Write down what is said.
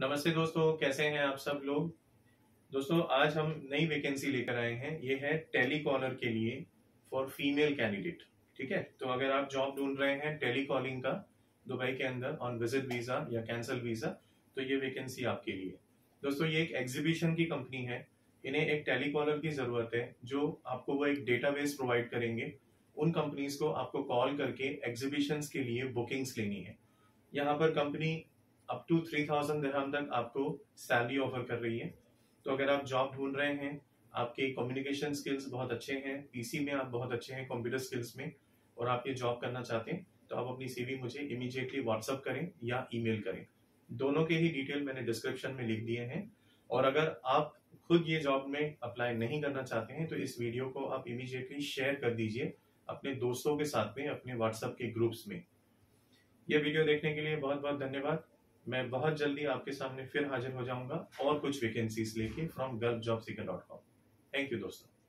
नमस्ते दोस्तों, कैसे हैं आप सब लोग? दोस्तों, आज हम नई वैकेंसी लेकर आए हैं। ये है टेलीकॉलर के लिए फॉर फीमेल कैंडिडेट ठीक है? तो अगर आप जॉब ढूंढ रहे हैं टेलीकॉलिंग का, दुबई के अंदर ऑन विज़िट वीज़ा या कैंसल वीज़ा तो ये वैकेंसी आपके लिए। दोस्तों, ये एक एग्जीबिशन की कंपनी है। इन्हें एक टेलीकॉलर की ज़रूरत है, जो आपको वो एक डेटाबेस प्रोवाइड करेंगे। उन कंपनीज़ को आपको कॉल करके एग्जीबिशंस के लिए बुकिंग्स लेनी है। यहाँ पर company up to three thousand dirham तक आपको सैलरी ऑफ़र कर रही है। तो अगर आप जॉब ढूंढ रहे हैं, आपके कम्युनिकेशन स्किल्स बहुत अच्छे हैं पीसी में आप बहुत अच्छे हैं कंप्यूटर स्किल्स में, और आप ये जॉब करना चाहते हैं तो आप अपनी सीवी मुझे इमीडिएटली व्हाट्सअप करें या ईमेल करें। दोनों के ही डिटेल मैंने डिस्क्रिप्शन में लिख दिए हैं। और अगर आप खुद ये जॉब में अप्लाई नहीं करना चाहते हैं तो इस वीडियो को आप इमीडिएटली शेयर कर दीजिए अपने दोस्तों के साथ में, अपने व्हाट्सएप के ग्रुप्स में। ये वीडियो देखने के लिए बहुत बहुत धन्यवाद। मैं बहुत जल्दी आपके सामने फिर हाजिर हो जाऊँगा और कुछ वैकेंसीज लेके from Gulf job seeker dot com thank you दोस्तों.